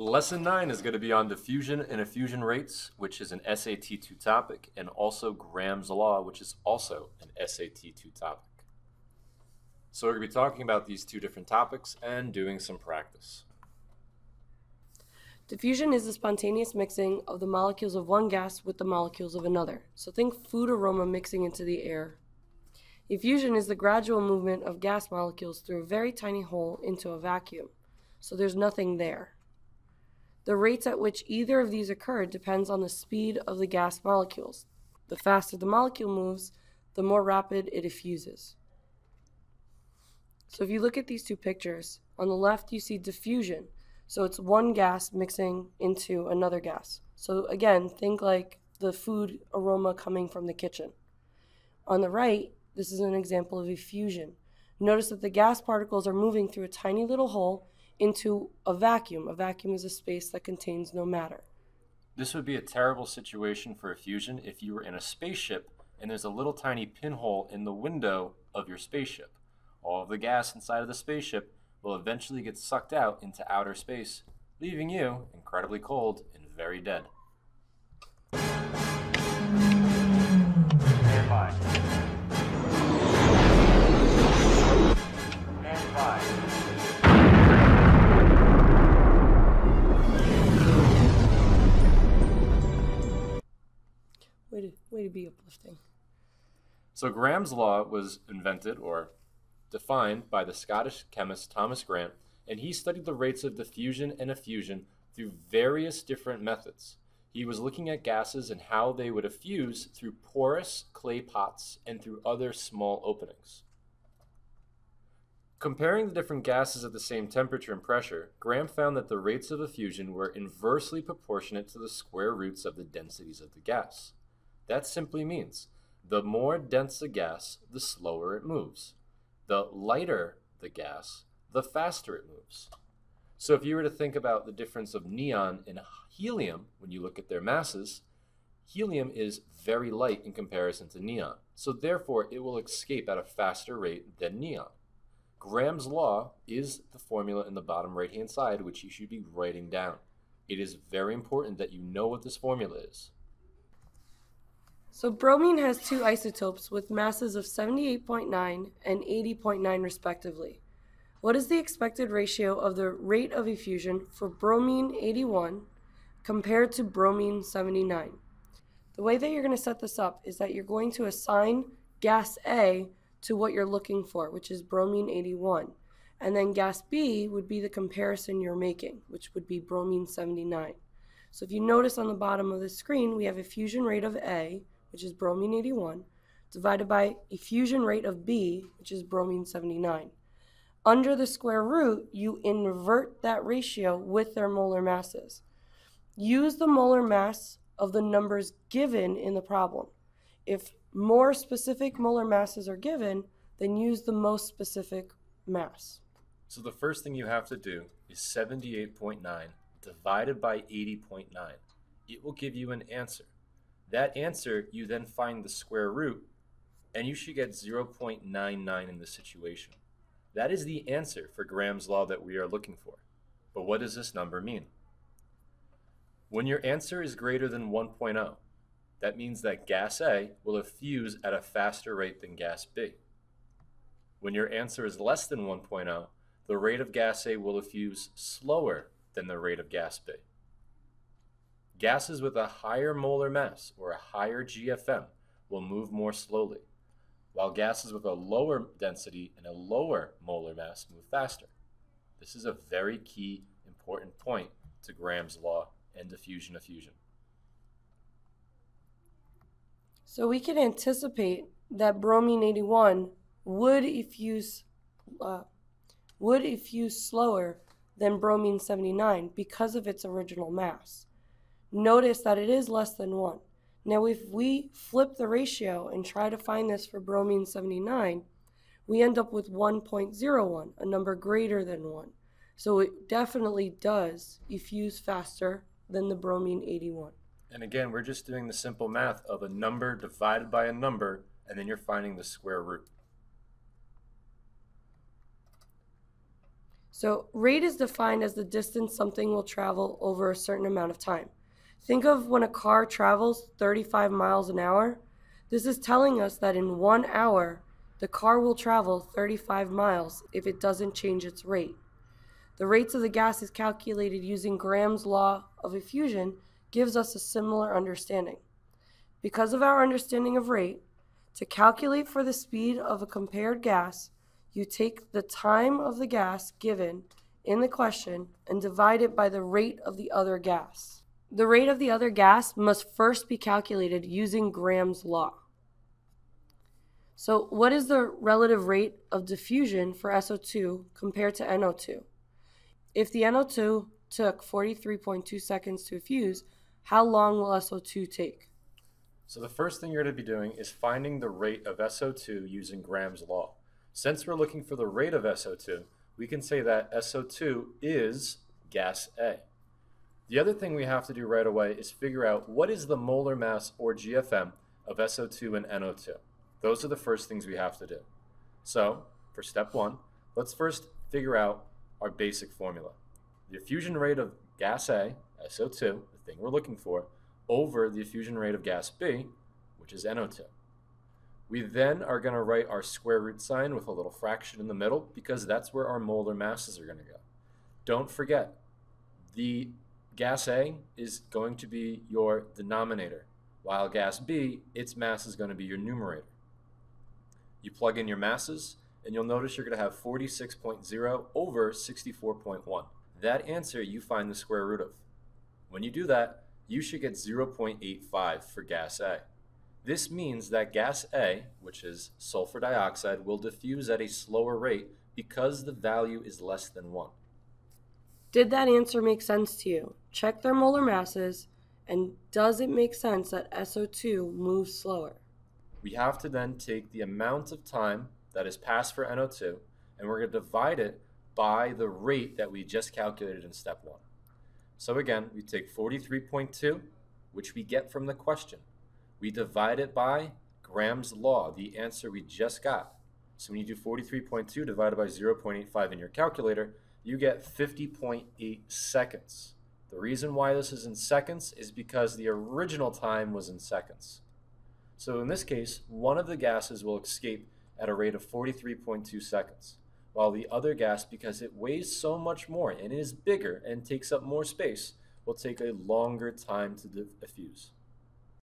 Lesson 9 is going to be on diffusion and effusion rates, which is an SAT 2 topic, and also Graham's Law, which is also an SAT 2 topic. So we're going to be talking about these two different topics and doing some practice. Diffusion is the spontaneous mixing of the molecules of one gas with the molecules of another. So think food aroma mixing into the air. Effusion is the gradual movement of gas molecules through a very tiny hole into a vacuum. So there's nothing there. The rates at which either of these occur depends on the speed of the gas molecules. The faster the molecule moves, the more rapid it diffuses. So if you look at these two pictures, on the left you see diffusion, so it's one gas mixing into another gas. So again, think like the food aroma coming from the kitchen. On the right, this is an example of effusion. Notice that the gas particles are moving through a tiny little hole into a vacuum. A vacuum is a space that contains no matter. This would be a terrible situation for effusion if you were in a spaceship and there's a little tiny pinhole in the window of your spaceship. All of the gas inside of the spaceship will eventually get sucked out into outer space, leaving you incredibly cold and very dead. Stand by. Be uplifting. So Graham's law was invented or defined by the Scottish chemist Thomas Graham, and he studied the rates of diffusion and effusion through various different methods. He was looking at gases and how they would effuse through porous clay pots and through other small openings. Comparing the different gases at the same temperature and pressure, Graham found that the rates of effusion were inversely proportionate to the square roots of the densities of the gas. That simply means the more dense the gas, the slower it moves. The lighter the gas, the faster it moves. So if you were to think about the difference of neon and helium when you look at their masses, helium is very light in comparison to neon. So therefore, it will escape at a faster rate than neon. Graham's law is the formula in the bottom right hand side, which you should be writing down. It is very important that you know what this formula is. So bromine has two isotopes with masses of 78.9 and 80.9 respectively. What is the expected ratio of the rate of effusion for bromine 81 compared to bromine 79? The way that you're going to set this up is that you're going to assign gas A to what you're looking for, which is bromine 81. And then gas B would be the comparison you're making, which would be bromine 79. So if you notice on the bottom of the screen, we have effusion rate of A, which is bromine 81, divided by effusion rate of B, which is bromine 79. Under the square root, you invert that ratio with their molar masses. Use the molar mass of the numbers given in the problem. If more specific molar masses are given, then use the most specific mass. So the first thing you have to do is 78.9 divided by 80.9. It will give you an answer. That answer, you then find the square root, and you should get 0.99 in this situation. That is the answer for Graham's law that we are looking for. But what does this number mean? When your answer is greater than 1.0, that means that gas A will effuse at a faster rate than gas B. When your answer is less than 1.0, the rate of gas A will effuse slower than the rate of gas B. Gases with a higher molar mass or a higher GFM will move more slowly, while gases with a lower density and a lower molar mass move faster. This is a very key important point to Graham's law and diffusion effusion. So we can anticipate that bromine 81 would effuse uh, would effuse slower than bromine 79 because of its original mass. Notice that it is less than 1. Now if we flip the ratio and try to find this for bromine 79, we end up with 1.01, a number greater than 1. So it definitely does effuse faster than the bromine 81. And again, we're just doing the simple math of a number divided by a number, and then you're finding the square root. So, rate is defined as the distance something will travel over a certain amount of time. Think of when a car travels 35 miles an hour. This is telling us that in one hour, the car will travel 35 miles if it doesn't change its rate. The rates of the gas is calculated using Graham's law of effusion gives us a similar understanding. Because of our understanding of rate, to calculate for the speed of a compared gas, you take the time of the gas given in the question and divide it by the rate of the other gas. The rate of the other gas must first be calculated using Graham's law. So, what is the relative rate of diffusion for SO2 compared to NO2? If the NO2 took 43.2 seconds to fuse, how long will SO2 take? So the first thing you're going to be doing is finding the rate of SO2 using Graham's law. Since we're looking for the rate of SO2, we can say that SO2 is gas A. The other thing we have to do right away is figure out what is the molar mass or GFM of SO2 and NO2. Those are the first things we have to do. So for step one, let's first figure out our basic formula. The diffusion rate of gas A, SO2, the thing we're looking for, over the diffusion rate of gas B, which is NO2. We then are going to write our square root sign with a little fraction in the middle because that's where our molar masses are going to go. Don't forget, the gas A is going to be your denominator, while gas B, its mass is going to be your numerator. You plug in your masses, and you'll notice you're going to have 46.0 over 64.1. That answer you find the square root of. When you do that, you should get 0.85 for gas A. This means that gas A, which is sulfur dioxide, will diffuse at a slower rate because the value is less than 1. Did that answer make sense to you? Check their molar masses, and does it make sense that SO2 moves slower? We have to then take the amount of time that is passed for NO2, and we're going to divide it by the rate that we just calculated in step 1. So again, we take 43.2, which we get from the question. We divide it by Graham's law, the answer we just got. So when you do 43.2 divided by 0.85 in your calculator, you get 50.8 seconds. The reason why this is in seconds is because the original time was in seconds. So in this case, one of the gases will escape at a rate of 43.2 seconds, while the other gas, because it weighs so much more and is bigger and takes up more space, will take a longer time to diffuse.